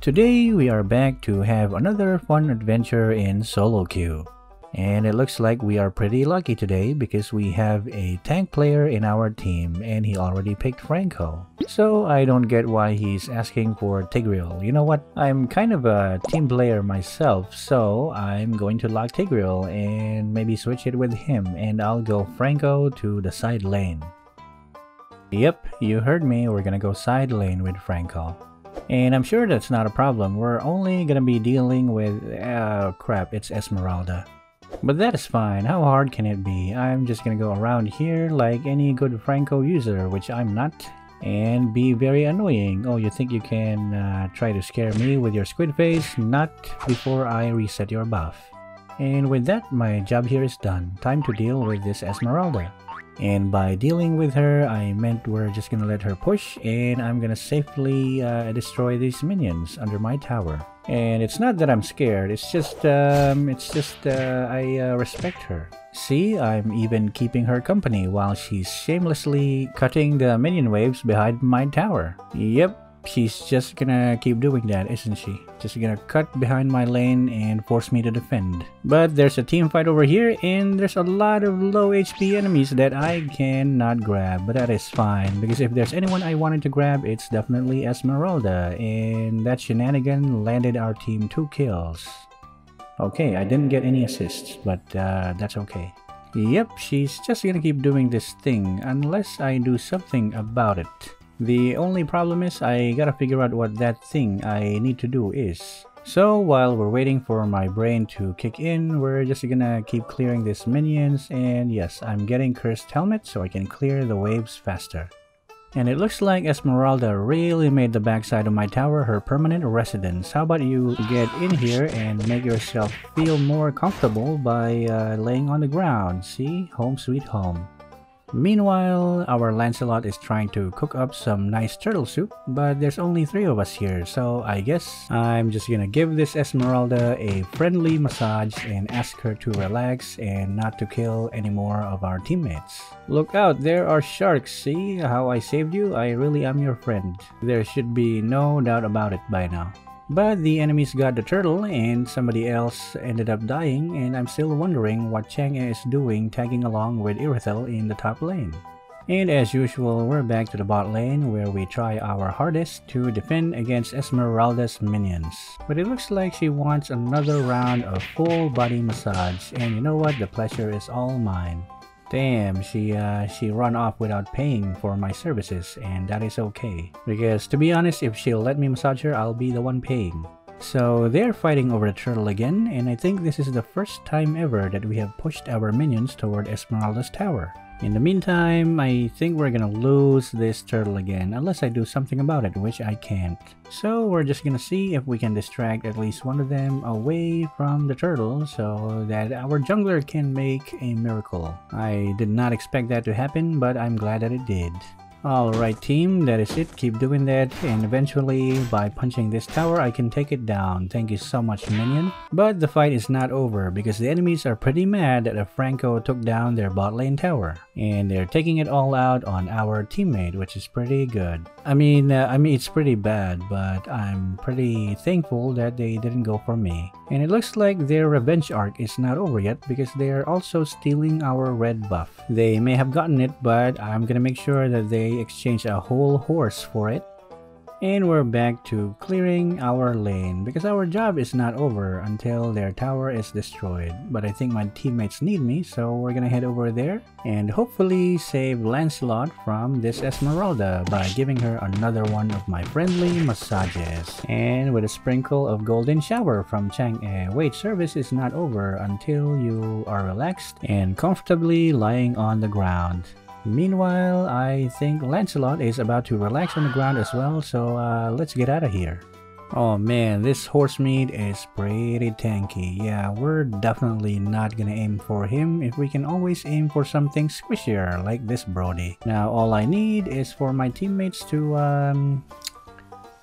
Today we are back to have another fun adventure in solo queue. And it looks like we are pretty lucky today because we have a tank player in our team and he already picked Franco. So I don't get why he's asking for Tigreal. You know what? I'm kind of a team player myself so I'm going to lock Tigreal and maybe switch it with him and I'll go Franco to the side lane. Yep, you heard me, we're gonna go side lane with Franco. And I'm sure that's not a problem, we're only gonna be dealing with... Uh, crap, it's Esmeralda. But that is fine, how hard can it be? I'm just gonna go around here like any good Franco user, which I'm not, and be very annoying. Oh, you think you can uh, try to scare me with your squid face? Not before I reset your buff. And with that, my job here is done. Time to deal with this Esmeralda. And by dealing with her, I meant we're just gonna let her push and I'm gonna safely uh, destroy these minions under my tower. And it's not that I'm scared, it's just, um, it's just, uh, I uh, respect her. See, I'm even keeping her company while she's shamelessly cutting the minion waves behind my tower. Yep, she's just gonna keep doing that, isn't she? Just gonna cut behind my lane and force me to defend. But there's a team fight over here and there's a lot of low HP enemies that I cannot grab. But that is fine because if there's anyone I wanted to grab, it's definitely Esmeralda. And that shenanigan landed our team two kills. Okay, I didn't get any assists, but uh, that's okay. Yep, she's just gonna keep doing this thing unless I do something about it. The only problem is I gotta figure out what that thing I need to do is. So while we're waiting for my brain to kick in, we're just gonna keep clearing these minions and yes, I'm getting cursed helmet so I can clear the waves faster. And it looks like Esmeralda really made the backside of my tower her permanent residence. How about you get in here and make yourself feel more comfortable by uh, laying on the ground. See? Home sweet home. Meanwhile, our Lancelot is trying to cook up some nice turtle soup, but there's only three of us here, so I guess I'm just gonna give this Esmeralda a friendly massage and ask her to relax and not to kill any more of our teammates. Look out, there are sharks, see how I saved you? I really am your friend. There should be no doubt about it by now. But the enemies got the turtle and somebody else ended up dying and I'm still wondering what Chang'e is doing tagging along with Irithel in the top lane. And as usual, we're back to the bot lane where we try our hardest to defend against Esmeralda's minions. But it looks like she wants another round of full body massage and you know what, the pleasure is all mine. Damn, she uh, she run off without paying for my services and that is okay. Because to be honest, if she'll let me massage her, I'll be the one paying. So they're fighting over the turtle again, and I think this is the first time ever that we have pushed our minions toward Esmeralda's tower. In the meantime, I think we're gonna lose this turtle again, unless I do something about it, which I can't. So we're just gonna see if we can distract at least one of them away from the turtle so that our jungler can make a miracle. I did not expect that to happen, but I'm glad that it did. Alright team, that is it. Keep doing that and eventually by punching this tower I can take it down. Thank you so much minion. But the fight is not over because the enemies are pretty mad that a Franco took down their bot lane tower. And they're taking it all out on our teammate which is pretty good. I mean, uh, I mean it's pretty bad but I'm pretty thankful that they didn't go for me. And it looks like their revenge arc is not over yet because they're also stealing our red buff. They may have gotten it but I'm gonna make sure that they exchange a whole horse for it. And we're back to clearing our lane because our job is not over until their tower is destroyed. But I think my teammates need me so we're gonna head over there and hopefully save Lancelot from this Esmeralda by giving her another one of my friendly massages. And with a sprinkle of golden shower from Chang'e. Wait, service is not over until you are relaxed and comfortably lying on the ground. Meanwhile, I think Lancelot is about to relax on the ground as well, so uh, let's get out of here. Oh man, this horse meat is pretty tanky. Yeah, we're definitely not gonna aim for him if we can always aim for something squishier like this Brody. Now all I need is for my teammates to um,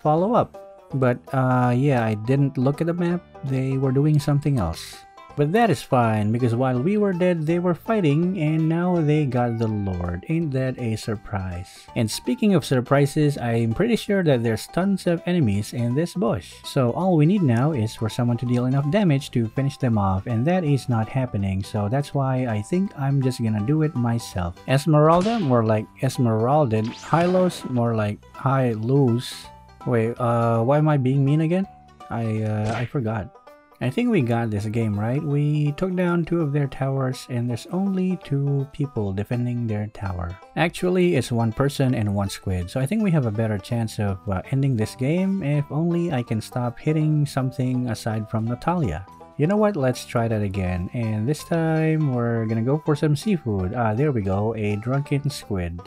follow up. But uh, yeah, I didn't look at the map. They were doing something else. But that is fine because while we were dead, they were fighting and now they got the Lord. Ain't that a surprise? And speaking of surprises, I'm pretty sure that there's tons of enemies in this bush. So all we need now is for someone to deal enough damage to finish them off and that is not happening. So that's why I think I'm just gonna do it myself. Esmeralda, more like Esmeralda. Hylos, more like Hylos. Wait, uh, why am I being mean again? I, uh, I forgot. I think we got this game right. We took down two of their towers and there's only two people defending their tower. Actually, it's one person and one squid, so I think we have a better chance of uh, ending this game if only I can stop hitting something aside from Natalia. You know what, let's try that again, and this time we're gonna go for some seafood. Ah, there we go, a drunken squid.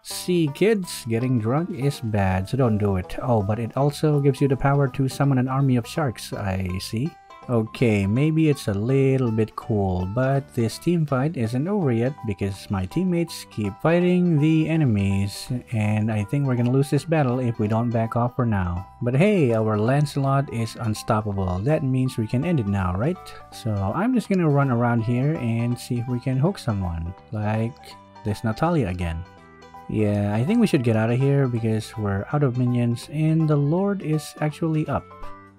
See, kids, getting drunk is bad, so don't do it. Oh, but it also gives you the power to summon an army of sharks, I see. Okay, maybe it's a little bit cool, but this team fight isn't over yet because my teammates keep fighting the enemies, and I think we're gonna lose this battle if we don't back off for now. But hey, our Lancelot is unstoppable. That means we can end it now, right? So I'm just gonna run around here and see if we can hook someone, like this Natalia again. Yeah, I think we should get out of here because we're out of minions and the Lord is actually up.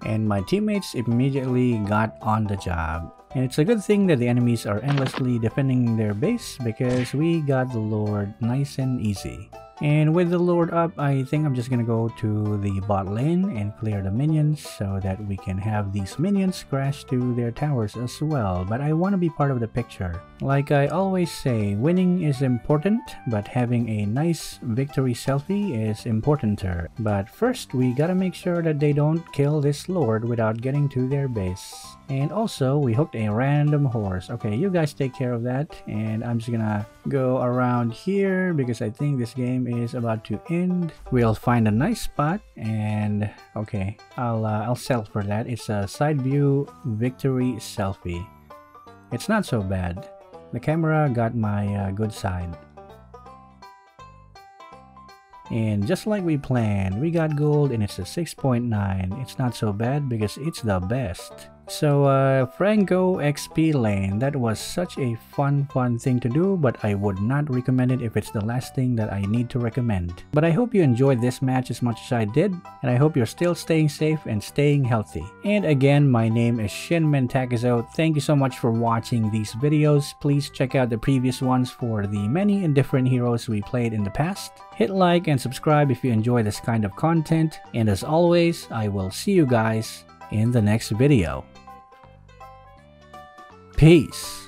And my teammates immediately got on the job. And it's a good thing that the enemies are endlessly defending their base because we got the Lord nice and easy. And with the Lord up, I think I'm just gonna go to the bot lane and clear the minions so that we can have these minions crash to their towers as well. But I want to be part of the picture. Like I always say, winning is important, but having a nice victory selfie is importanter. But first, we gotta make sure that they don't kill this Lord without getting to their base. And also, we hooked a random horse. Okay, you guys take care of that. And I'm just gonna go around here because I think this game is about to end. We'll find a nice spot and okay, I'll, uh, I'll sell for that. It's a side view victory selfie. It's not so bad. The camera got my uh, good side. And just like we planned, we got gold and it's a 6.9. It's not so bad because it's the best. So uh, Franco XP lane, that was such a fun fun thing to do but I would not recommend it if it's the last thing that I need to recommend. But I hope you enjoyed this match as much as I did and I hope you're still staying safe and staying healthy. And again, my name is Shinmen Takezo. Thank you so much for watching these videos. Please check out the previous ones for the many and different heroes we played in the past. Hit like and subscribe if you enjoy this kind of content. And as always, I will see you guys in the next video. Peace.